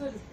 Абсолютно.